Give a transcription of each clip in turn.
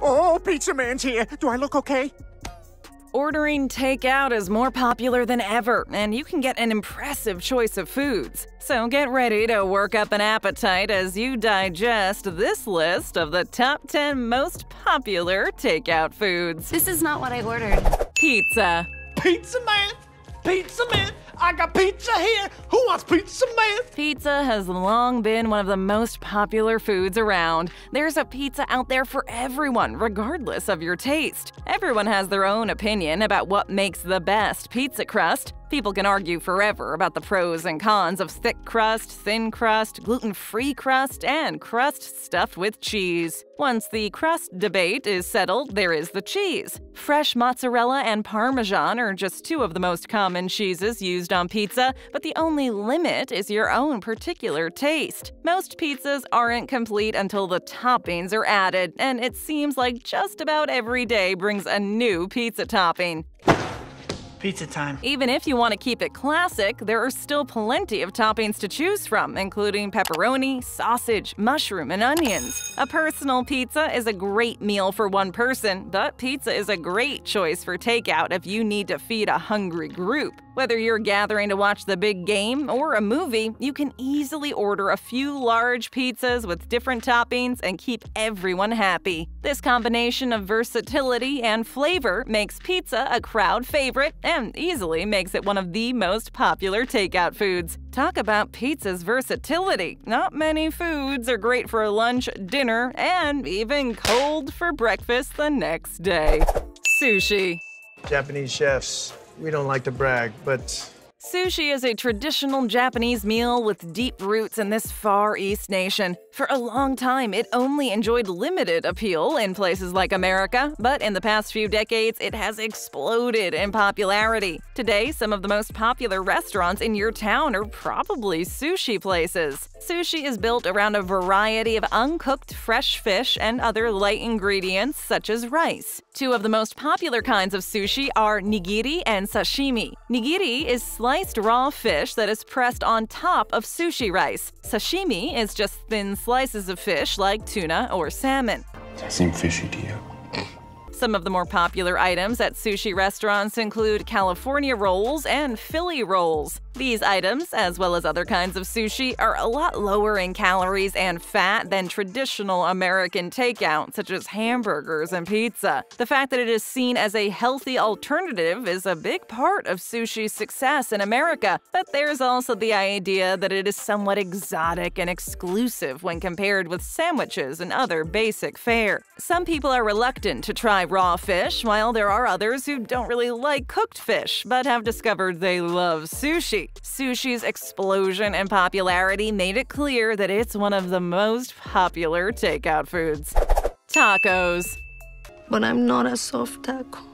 Oh, Pizza Man's here. Do I look okay? Ordering takeout is more popular than ever, and you can get an impressive choice of foods. So get ready to work up an appetite as you digest this list of the top 10 most popular takeout foods. This is not what I ordered. Pizza. Pizza Man! Pizza Man! I got pizza here! Who wants pizza, man? Pizza has long been one of the most popular foods around. There's a pizza out there for everyone, regardless of your taste. Everyone has their own opinion about what makes the best pizza crust. People can argue forever about the pros and cons of thick crust, thin crust, gluten free crust, and crust stuffed with cheese. Once the crust debate is settled, there is the cheese. Fresh mozzarella and parmesan are just two of the most common cheeses used on pizza, but the only limit is your own particular taste. Most pizzas aren't complete until the toppings are added, and it seems like just about every day brings a new pizza topping. Pizza time. Even if you want to keep it classic, there are still plenty of toppings to choose from, including pepperoni, sausage, mushroom, and onions. A personal pizza is a great meal for one person, but pizza is a great choice for takeout if you need to feed a hungry group. Whether you're gathering to watch the big game or a movie, you can easily order a few large pizzas with different toppings and keep everyone happy. This combination of versatility and flavor makes pizza a crowd favorite and easily makes it one of the most popular takeout foods. Talk about pizza's versatility. Not many foods are great for lunch, dinner, and even cold for breakfast the next day. Sushi. Japanese chefs, we don't like to brag, but Sushi is a traditional Japanese meal with deep roots in this Far East nation. For a long time, it only enjoyed limited appeal in places like America, but in the past few decades, it has exploded in popularity. Today, some of the most popular restaurants in your town are probably sushi places. Sushi is built around a variety of uncooked fresh fish and other light ingredients, such as rice. Two of the most popular kinds of sushi are nigiri and sashimi. Nigiri is raw fish that is pressed on top of sushi rice. Sashimi is just thin slices of fish like tuna or salmon. Does that seem fishy to you? Some of the more popular items at sushi restaurants include California rolls and Philly rolls. These items, as well as other kinds of sushi, are a lot lower in calories and fat than traditional American takeout, such as hamburgers and pizza. The fact that it is seen as a healthy alternative is a big part of sushi's success in America, but there's also the idea that it is somewhat exotic and exclusive when compared with sandwiches and other basic fare. Some people are reluctant to try raw fish, while there are others who don't really like cooked fish, but have discovered they love sushi. Sushi's explosion in popularity made it clear that it's one of the most popular takeout foods. Tacos. But I'm not a soft taco.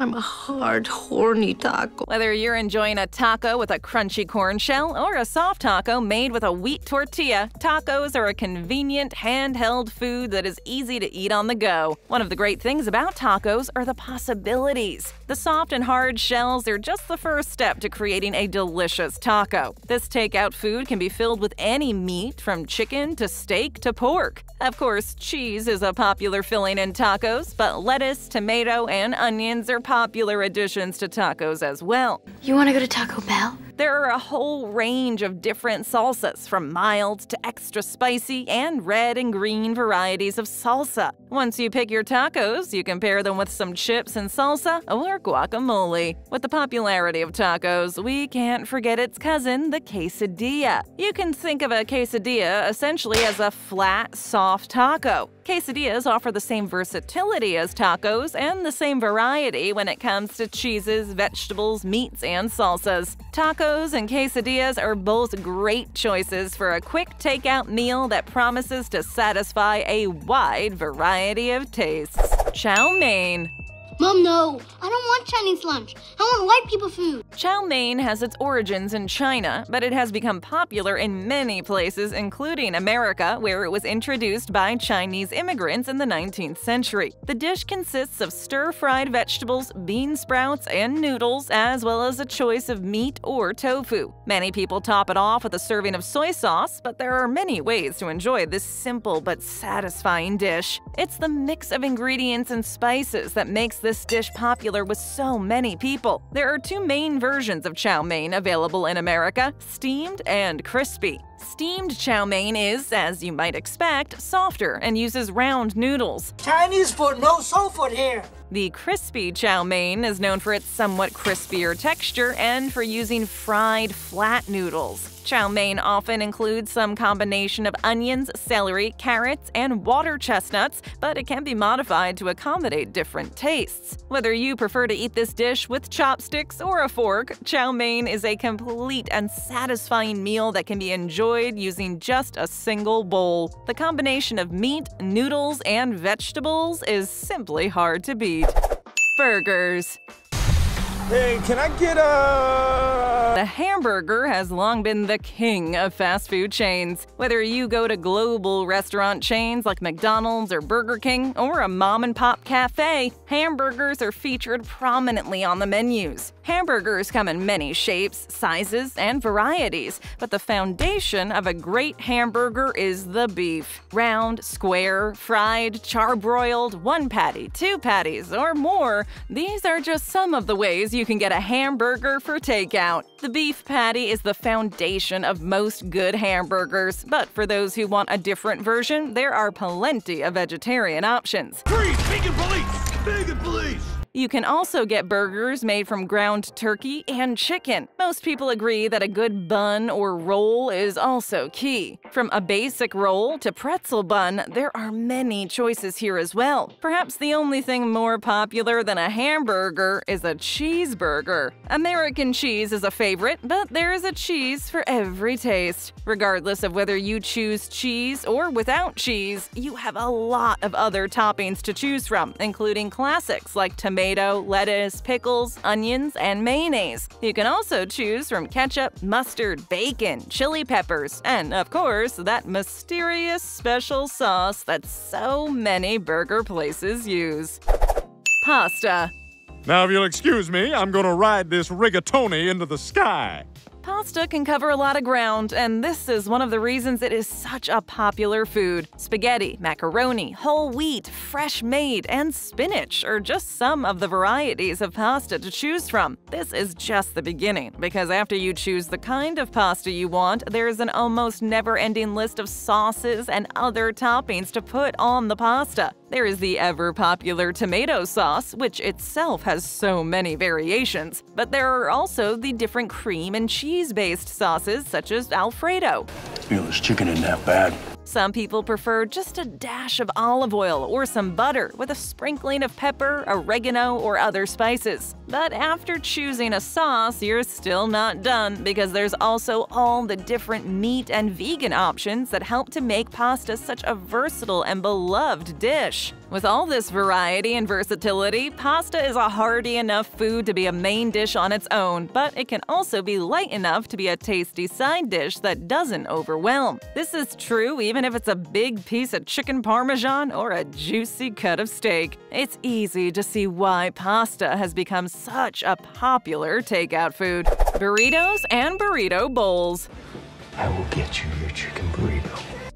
I'm a hard, horny taco. Whether you're enjoying a taco with a crunchy corn shell or a soft taco made with a wheat tortilla, tacos are a convenient, handheld food that is easy to eat on the go. One of the great things about tacos are the possibilities. The soft and hard shells are just the first step to creating a delicious taco. This takeout food can be filled with any meat, from chicken to steak to pork. Of course, cheese is a popular filling in tacos, but lettuce, tomato, and onions are popular additions to tacos as well. You want to go to Taco Bell? There are a whole range of different salsas, from mild to extra spicy, and red and green varieties of salsa. Once you pick your tacos, you can pair them with some chips and salsa or guacamole. With the popularity of tacos, we can't forget its cousin, the quesadilla. You can think of a quesadilla essentially as a flat, soft taco. Quesadillas offer the same versatility as tacos and the same variety when it comes to cheeses, vegetables, meats, and salsas. Tacos and quesadillas are both great choices for a quick takeout meal that promises to satisfy a wide variety of tastes. Chow mein. Mom, no. I don't want Chinese lunch. I want white people food. Chow mein has its origins in China, but it has become popular in many places, including America, where it was introduced by Chinese immigrants in the 19th century. The dish consists of stir fried vegetables, bean sprouts, and noodles, as well as a choice of meat or tofu. Many people top it off with a serving of soy sauce, but there are many ways to enjoy this simple but satisfying dish. It's the mix of ingredients and spices that makes this dish popular with so many people. There are two main versions of chow mein available in America steamed and crispy. Steamed chow mein is, as you might expect, softer and uses round noodles. Chinese food, no soul food here. The crispy chow mein is known for its somewhat crispier texture and for using fried flat noodles. Chow mein often includes some combination of onions, celery, carrots, and water chestnuts, but it can be modified to accommodate different tastes. Whether you prefer to eat this dish with chopsticks or a fork, chow mein is a complete and satisfying meal that can be enjoyed using just a single bowl. The combination of meat, noodles, and vegetables is simply hard to beat. Burgers. Hey, can I get a. The hamburger has long been the king of fast food chains. Whether you go to global restaurant chains like McDonald's or Burger King, or a mom and pop cafe, hamburgers are featured prominently on the menus. Hamburgers come in many shapes, sizes, and varieties, but the foundation of a great hamburger is the beef. Round, square, fried, charbroiled, one patty, two patties, or more, these are just some of the ways you can get a hamburger for takeout. The beef patty is the foundation of most good hamburgers, but for those who want a different version, there are plenty of vegetarian options. Freeze! Vegan police! Vegan police! You can also get burgers made from ground turkey and chicken. Most people agree that a good bun or roll is also key. From a basic roll to pretzel bun, there are many choices here as well. Perhaps the only thing more popular than a hamburger is a cheeseburger. American cheese is a favorite, but there is a cheese for every taste. Regardless of whether you choose cheese or without cheese, you have a lot of other toppings to choose from, including classics like tomato tomato, lettuce, pickles, onions, and mayonnaise. You can also choose from ketchup, mustard, bacon, chili peppers, and of course, that mysterious special sauce that so many burger places use. Pasta. Now, if you'll excuse me, I'm gonna ride this rigatoni into the sky. Pasta can cover a lot of ground, and this is one of the reasons it is such a popular food. Spaghetti, macaroni, whole wheat, fresh made, and spinach are just some of the varieties of pasta to choose from. This is just the beginning, because after you choose the kind of pasta you want, there is an almost never ending list of sauces and other toppings to put on the pasta. There is the ever popular tomato sauce, which itself has so many variations, but there are also the different cream and cheese based sauces such as Alfredo. You know, this chicken isn't that bad. Some people prefer just a dash of olive oil or some butter with a sprinkling of pepper, oregano, or other spices. But after choosing a sauce, you're still not done because there's also all the different meat and vegan options that help to make pasta such a versatile and beloved dish. With all this variety and versatility, pasta is a hearty enough food to be a main dish on its own, but it can also be light enough to be a tasty side dish that doesn't overwhelm. This is true even if it's a big piece of chicken parmesan or a juicy cut of steak. It's easy to see why pasta has become such a popular takeout food. Burritos and burrito bowls. I will get you your chicken burrito.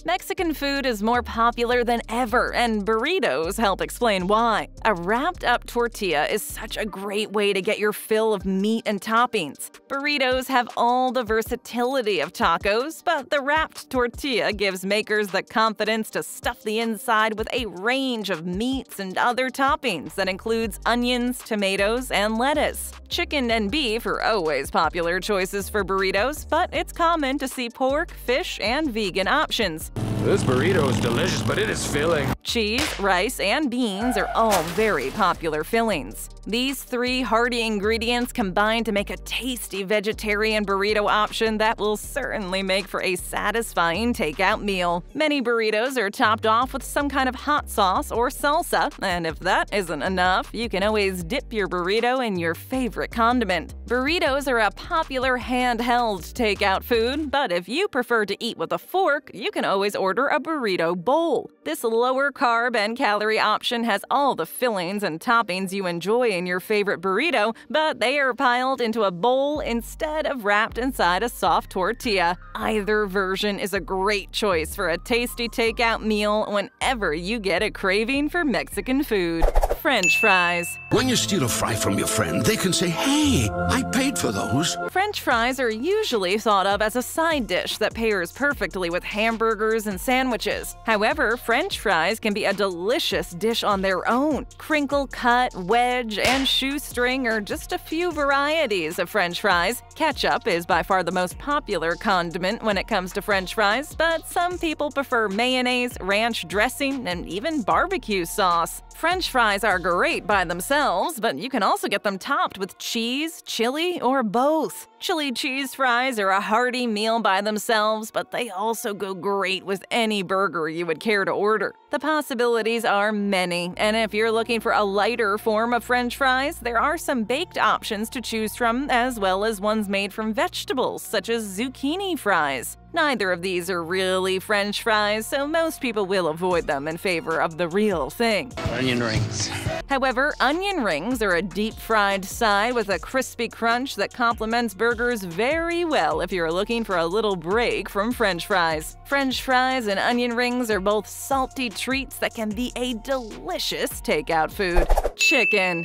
Mexican food is more popular than ever, and burritos help explain why. A wrapped up tortilla is such a great way to get your fill of meat and toppings. Burritos have all the versatility of tacos, but the wrapped tortilla gives makers the confidence to stuff the inside with a range of meats and other toppings that includes onions, tomatoes, and lettuce. Chicken and beef are always popular choices for burritos, but it's common to see pork, fish, and vegan options. This burrito is delicious, but it is filling. Cheese, rice, and beans are all very popular fillings. These three hearty ingredients combine to make a tasty vegetarian burrito option that will certainly make for a satisfying takeout meal. Many burritos are topped off with some kind of hot sauce or salsa, and if that isn't enough, you can always dip your burrito in your favorite condiment. Burritos are a popular handheld takeout food, but if you prefer to eat with a fork, you can always order a burrito bowl. This lower carb and calorie option has all the fillings and toppings you enjoy in your favorite burrito, but they are piled into a bowl instead of wrapped inside a soft tortilla. Either version is a great choice for a tasty takeout meal whenever you get a craving for Mexican food. French fries. When you steal a fry from your friend, they can say, Hey, I paid for those. French fries are usually thought of as a side dish that pairs perfectly with hamburgers and sandwiches. However, French fries can be a delicious dish on their own. Crinkle cut, wedge, and shoestring are just a few varieties of French fries. Ketchup is by far the most popular condiment when it comes to French fries, but some people prefer mayonnaise, ranch dressing, and even barbecue sauce. French fries are great by themselves, but you can also get them topped with cheese, chili, or both. Chili cheese fries are a hearty meal by themselves, but they also go great with any burger you would care to order. The possibilities are many, and if you're looking for a lighter form of french fries, there are some baked options to choose from, as well as ones made from vegetables, such as zucchini fries. Neither of these are really french fries, so most people will avoid them in favor of the real thing. Onion rings. However, onion rings are a deep fried side with a crispy crunch that complements burgers very well if you're looking for a little break from french fries. French fries and onion rings are both salty treats that can be a delicious takeout food. Chicken.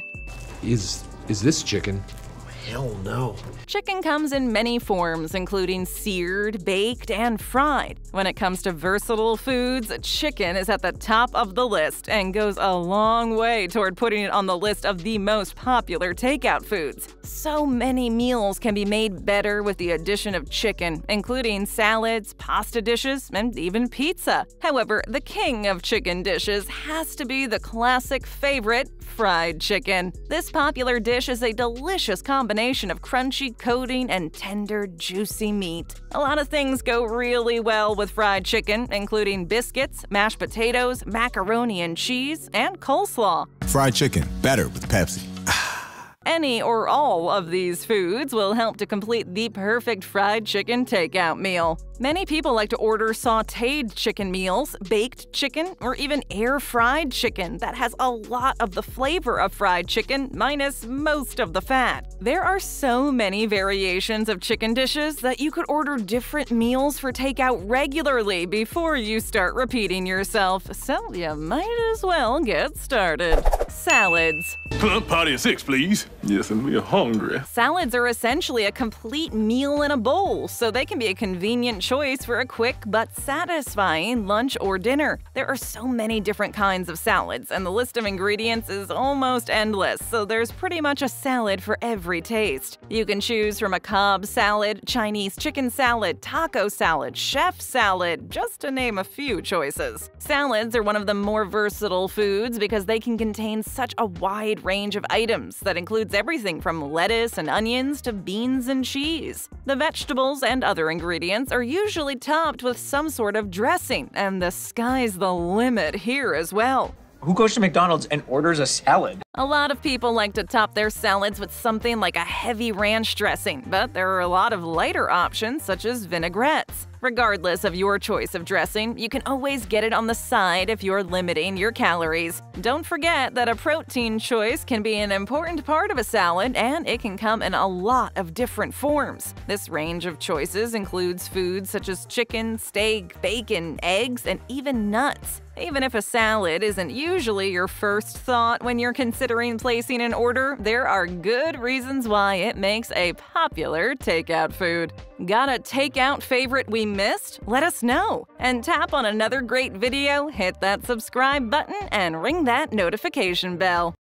Is is this chicken? Hell no. Chicken comes in many forms, including seared, baked, and fried. When it comes to versatile foods, chicken is at the top of the list and goes a long way toward putting it on the list of the most popular takeout foods. So many meals can be made better with the addition of chicken, including salads, pasta dishes, and even pizza. However, the king of chicken dishes has to be the classic favorite, fried chicken. This popular dish is a delicious combination of crunchy coating and tender, juicy meat. A lot of things go really well with fried chicken, including biscuits, mashed potatoes, macaroni and cheese, and coleslaw. Fried chicken, better with Pepsi. Any or all of these foods will help to complete the perfect fried chicken takeout meal. Many people like to order sauteed chicken meals, baked chicken, or even air fried chicken that has a lot of the flavor of fried chicken minus most of the fat. There are so many variations of chicken dishes that you could order different meals for takeout regularly before you start repeating yourself, so you might as well get started. Salads. Plump party of six, please. Yes, and we are hungry. Salads are essentially a complete meal in a bowl, so they can be a convenient choice for a quick but satisfying lunch or dinner. There are so many different kinds of salads, and the list of ingredients is almost endless, so there's pretty much a salad for every taste. You can choose from a Cobb salad, Chinese chicken salad, taco salad, chef salad, just to name a few choices. Salads are one of the more versatile foods because they can contain such a wide range of items that includes everything from lettuce and onions to beans and cheese. The vegetables and other ingredients are usually topped with some sort of dressing, and the sky's the limit here as well. Who goes to McDonald's and orders a salad? A lot of people like to top their salads with something like a heavy ranch dressing, but there are a lot of lighter options such as vinaigrettes. Regardless of your choice of dressing, you can always get it on the side if you're limiting your calories. Don't forget that a protein choice can be an important part of a salad and it can come in a lot of different forms. This range of choices includes foods such as chicken, steak, bacon, eggs, and even nuts. Even if a salad isn't usually your first thought when you're considering placing an order, there are good reasons why it makes a popular takeout food. Got a takeout favorite we missed? Let us know. And tap on another great video, hit that subscribe button, and ring that notification bell.